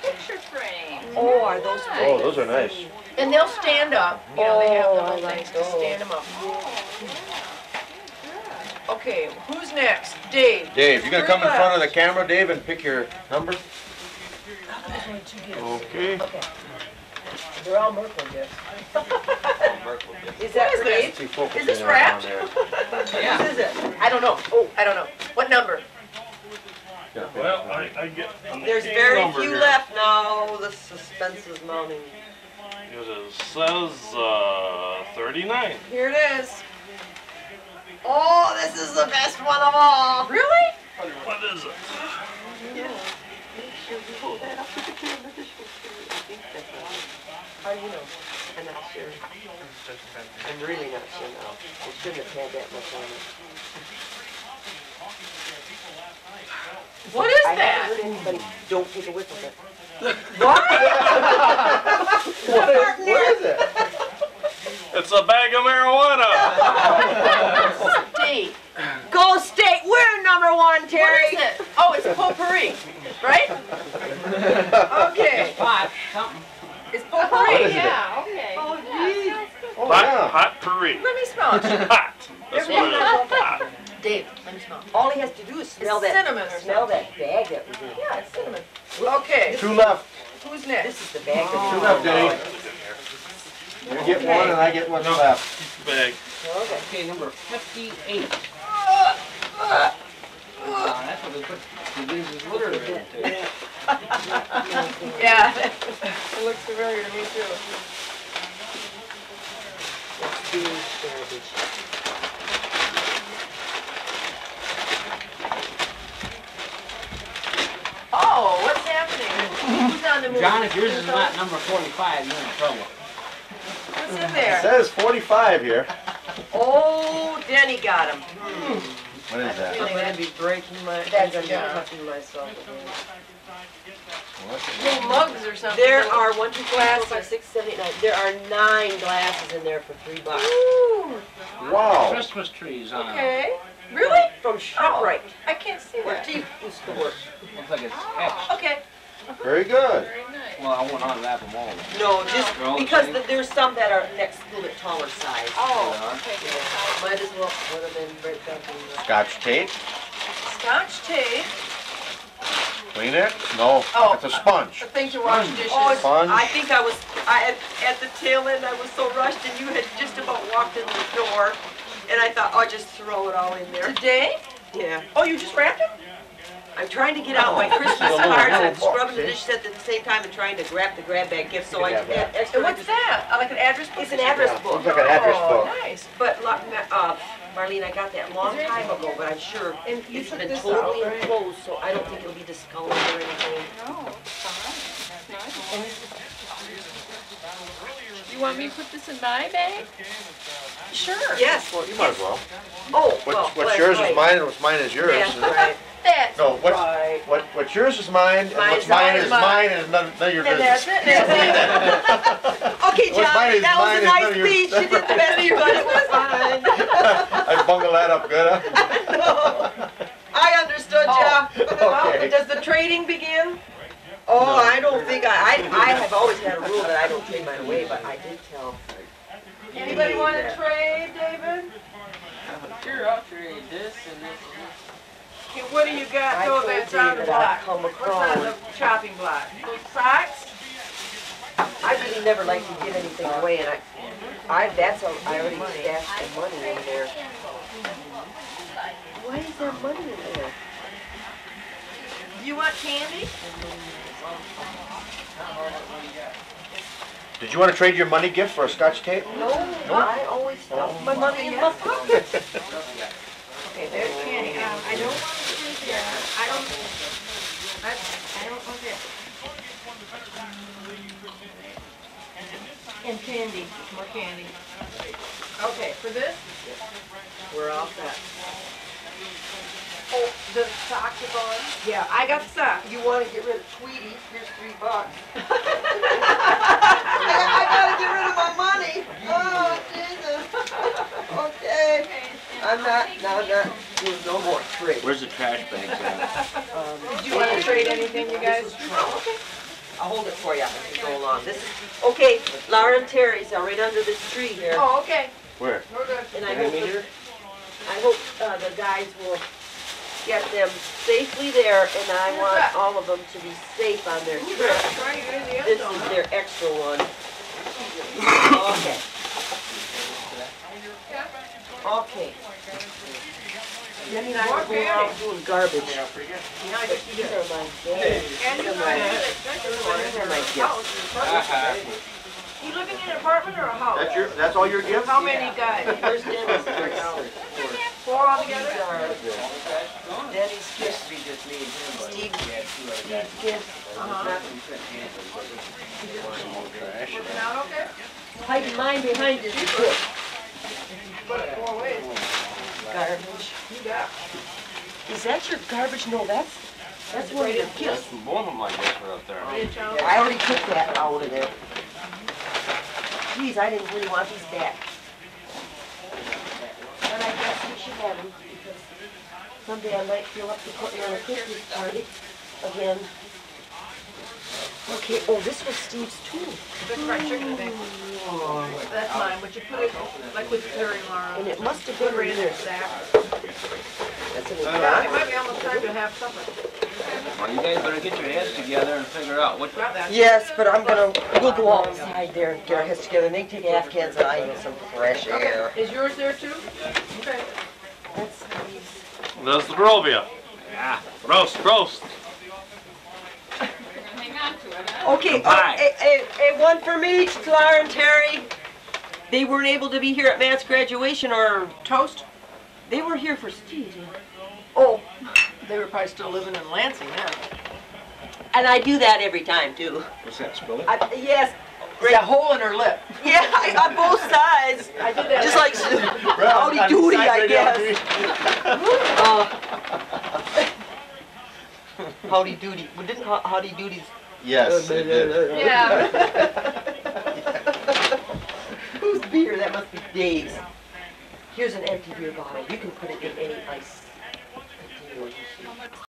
Picture frame. Oh, are those Oh, those are nice. And they'll stand up. You know, they have oh, the Oh, I little like things to those. stand them up. Oh, okay, who's next? Dave. Dave, you're gonna come in front of the camera, Dave, and pick your number? Okay. They're all Merkel gifts. *laughs* Is that What is Dave? Is this wrapped? there. *laughs* Whose is it? I don't know. Oh, I don't know. What number? Well, I, I get. I'm There's getting very number few here. left now. The suspense is mounting. It says, uh, thirty-nine. Here it is. Oh, this is the best one of all. Really? What is it? How do you know? I'm not sure. I'm really not sure now. I shouldn't have had that much on it. What is I that? haven't heard anybody, don't take a whiff of it. What is, what is it? It's a bag of marijuana. State. Go state, we're number one, Terry. is it? Oh, it's potpourri, right? *laughs* Okay, Pot, something. It's potpourri. Yeah, okay. Oh, geez. Oh, Hot, yeah. hot puree. Let me smell it. *laughs* Hot. That's what it is. Hot. *laughs* Dave, let me smell. All he has to do is smell It's that, cinnamon or smell that bag that was in. Yeah, it's cinnamon. Okay, Two left, who's next? This is the bag two that left, Denny. Oh, you get one and I get what's left. Bag. Okay. Okay, number fifty-eight. Uh, that's what they put the Jesus litter into. *laughs* Yeah, it looks familiar to me too. Big garbage. Oh, what's happening? Who's on the move? John, if yours is not number forty-five, you're in trouble. What's in It there? says forty-five here. Oh, Denny got him. Hmm. What is that? I'm gonna be breaking my, I'm That's gonna be John. cutting myself. again. Little mugs or something. There are one, two, three, four, five, Glasses. six, seven, eight, nine. There are nine glasses in there for three bucks. Ooh, Wow. Christmas trees on 'em. okay. Really? From ShopRite, oh, I can't see where that. Steve used to work. Looks like it's oh, etched. Okay. Very good. Very nice. Well, I went on that them all. No, just They're all the because same? th- there's some that are next, a little bit taller size. Oh, They okay. Yeah, Might as well put them in right back in the. Scotch tape, Scotch tape, Kleenex? No, Oh. it's a sponge. a thing to wash dishes. Oh, Sponge. I think I was, I, at, at the tail end, I was so rushed and you had just about walked in the door. And I thought, I'll just throw it all in there. Today? Yeah. Oh, you just wrapped it? I'm trying to get out my Christmas *laughs* Little- cards little and box, scrubbing the see? dishes at the same time and trying to grab the grab bag gift, so I Yeah, had yeah. extra. And what's that? Uh, Like an address book? It's an address Yeah, book. looks like an address Oh, book. nice. But, like, uh, Marlene, I got that a long time ago, but I'm sure And you it's took been this totally out, right? enclosed, so I don't think it'll be discolored or anything. No, it's fine. Nice. You want me to put this in my bag? Sure. Yes. Well, you might as well. Oh, well, What's, what's that's yours is right. mine and what's mine is yours. That's *laughs* right. That's No, what's, Right. what, what's yours is mine and what's Mine's mine mine, is mine. mine and none, none of your And that's business. it, that's *laughs* it. Okay, John, that was mine a nice of your- speech. You did the best you could. It was *laughs* fine. I bungled that up good, huh? *laughs* no. I understood Oh. you. Okay. Does the trading begin? Oh, I don't think I, I, I have always had a rule that I don't trade mine away, but I did tell. Anybody want to trade, David? Sure, I'll trade this and this and Okay, what do you got I though told that's on the block? come What's on the chopping block? Socks? I really never like to give anything away, and I, I, that's, a- I already stashed the money in there. Why is there money in there? You want candy? Did you wanna trade your money gift for a scotch tape? No, I always oh stuff my money in my pocket. *laughs* Okay, there's candy. Um, I don't want to do that. I don't, that's, I don't want that. And candy, more candy. Okay, for this? We're all set. Oh, the socks are gone? Yeah, I got the socks. You wanna get rid of Tweety, here's three bucks. *laughs* *laughs* I gotta get rid of my money. Oh, Jesus. *laughs* Okay. I'm not, no, I'm not doing no more tricks. Where's the trash bags at? Um, Do you want to trade anything, you guys? Oh, okay. I'll hold it for you as we go along. This is, okay, Laura and Terry's are right under this tree here. Oh, okay, Where? And I hope, the- I hope, uh, the guys will get them safely there and I want all of them to be safe on their trip. they're trying to get in the end This is their extra one. *laughs* Okay. Okay. Then I More will go out doing garbage. Yeah, I But just- these are my bags. And you These are my- live these are my gifts. You living in an apartment or a house? That's your, that's all your gifts? How many guys? *laughs* Here's Denny's gifts. Four These altogether? are Denny's gifts, We just need him, but Steve, we had two other Steve's guys. gifts. We couldn't handle it. Working out okay? Hiding mine behind this book. Put it four ways. Garbage. You got. Is that your garbage? No, that's, That's one of your That's gifts. both of them, I guess, were up there. I already took that out of there. Geez, I didn't really want these back. But I guess we should have them because someday I might feel up to putting on a Christmas party again. Okay, oh, this was Steve's too. That's fried chicken, I think. That's mine. Would you put it like with curry, Laura? And it must have been Put right in there. there, stack. That's an Yeah, it might be almost time to have supper. Well, you guys better get your heads together and figure out what, Grab that. Yes, but I'm gonna, we'll go outside there and get our heads together and they take Afghans and I need some fresh air. Is yours there too? Okay. That's Steve's. That's the Barovia. yeah. Roast, roast. Hang on to it, huh? Okay, Goodbye. uh, a, a, a one for me, Clara and Terry. They weren't able to be here at Matt's graduation or Toast? they were here for Steve. Oh, they were probably still living in Lansing then. And I do that every time too. What's that, spill it? I, yes, There's a hole in her lip. yeah, I, on both sides. *laughs* I did that. Just like *laughs* howdy doody, I guess. *laughs* Uh, howdy doody. Well, didn't How- howdy doody's? Yes, it did. Yeah. Whose beer? That must be Dave's. Here's an empty beer bottle. You can put it in any ice.